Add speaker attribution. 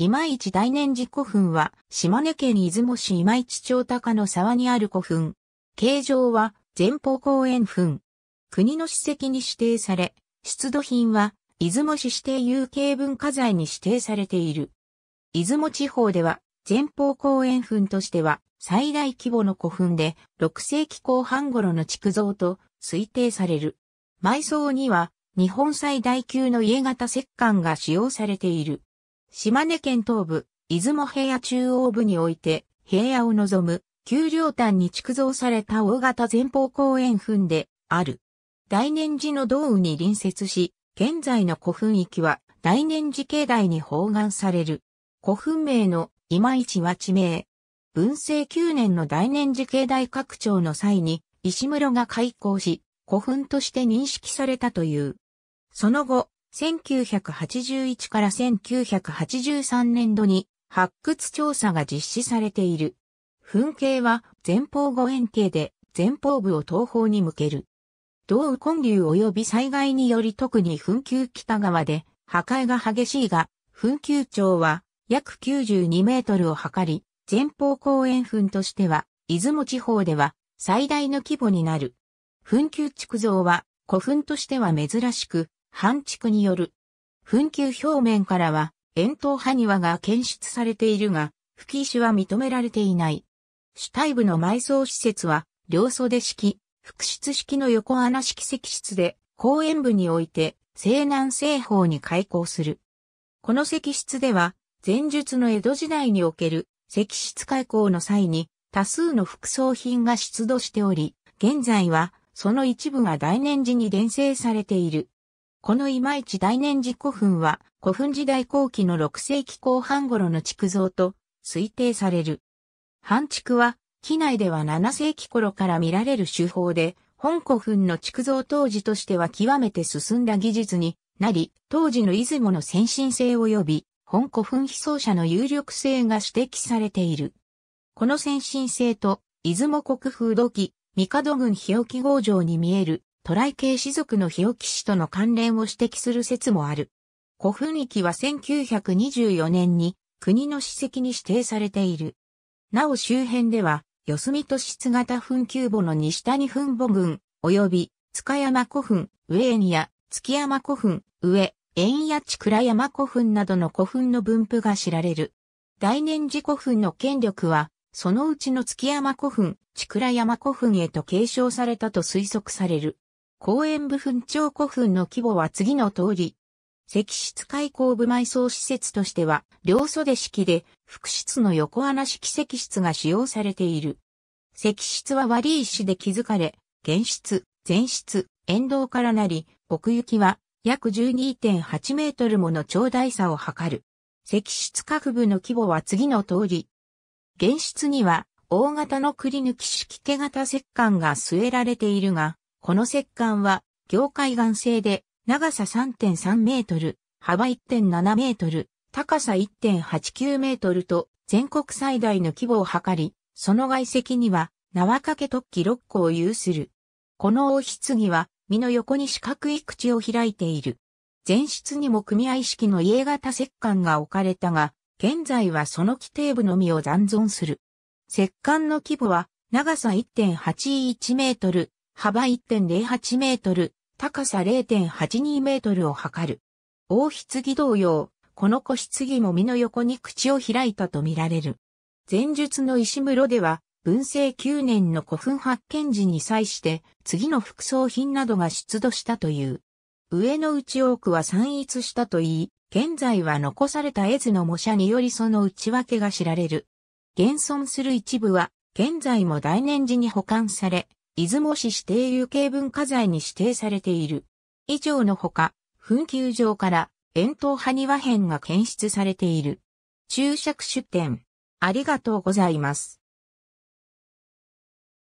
Speaker 1: 今市大年寺古墳は、島根県出雲市今市町高の沢にある古墳。形状は、前方公園墳。国の史跡に指定され、出土品は、出雲市指定有形文化財に指定されている。出雲地方では、前方公園墳としては、最大規模の古墳で、6世紀後半頃の築造と推定される。埋葬には、日本最大級の家型石棺が使用されている。島根県東部、出雲平野中央部において、平野を望む、丘陵端に築造された大型前方公園墳である。大年寺の道雨に隣接し、現在の古墳域は大年寺境内に包含される。古墳名の今市は地名。文政9年の大年寺境内拡張の際に石室が開港し、古墳として認識されたという。その後、1981から1983年度に発掘調査が実施されている。噴景は前方後円形で前方部を東方に向ける。同雨根流及び災害により特に噴球北側で破壊が激しいが、噴球町は約92メートルを測り、前方公園墳としては、出雲地方では最大の規模になる。噴球築造は古墳としては珍しく、半築による。噴球表面からは、円筒埴輪が検出されているが、吹石は認められていない。主体部の埋葬施設は、両袖式、複室式の横穴式石室で、公園部において、西南西方に開口する。この石室では、前述の江戸時代における石室開口の際に、多数の副葬品が出土しており、現在は、その一部が大年寺に伝承されている。この今市大年寺古墳は古墳時代後期の6世紀後半頃の築造と推定される。半築は機内では7世紀頃から見られる手法で、本古墳の築造当時としては極めて進んだ技術になり、当時の出雲の先進性及び本古墳被葬者の有力性が指摘されている。この先進性と出雲国風土器、帝郡日置郷城に見えるトライ系氏族の日置氏との関連を指摘する説もある。古墳域は1924年に国の史跡に指定されている。なお周辺では、四隅と質型墳丘墓の西谷墳墓群、及び塚山古墳、上園や月山古墳、上、円や地倉山古墳などの古墳の分布が知られる。大年寺古墳の権力は、そのうちの月山古墳、地倉山古墳へと継承されたと推測される。公園部墳長古墳の規模は次の通り。石室開口部埋葬施設としては、両袖式で、複室の横穴式石室が使用されている。石室は割り石で築かれ、原室、前室、沿道からなり、奥行きは約12.8メートルもの長大差を測る。石室各部の規模は次の通り。原室には大型のくり抜き式毛型石棺が据えられているが、この石棺は、業界岩製で、長さ3.3メートル、幅1.7メートル、高さ1.89メートルと、全国最大の規模を測り、その外石には、縄掛け突起6個を有する。この王棺は、身の横に四角い口を開いている。前室にも組合式の家型石棺が置かれたが、現在はその規定部のみを残存する。石棺の規模は、長さ1.81メートル、幅1.08メートル、高さ0.82メートルを測る。大棺同様、この子棺も身の横に口を開いたとみられる。前述の石室では、文政9年の古墳発見時に際して、次の副葬品などが出土したという。上の内多くは散逸したといい、現在は残された絵図の模写によりその内訳が知られる。現存する一部は、現在も大年寺に保管され、出雲市指定有形文化財に指定されている。以上のほか、墳丘上から円筒埴輪片が検出されている。注釈出典。ありがとうございます。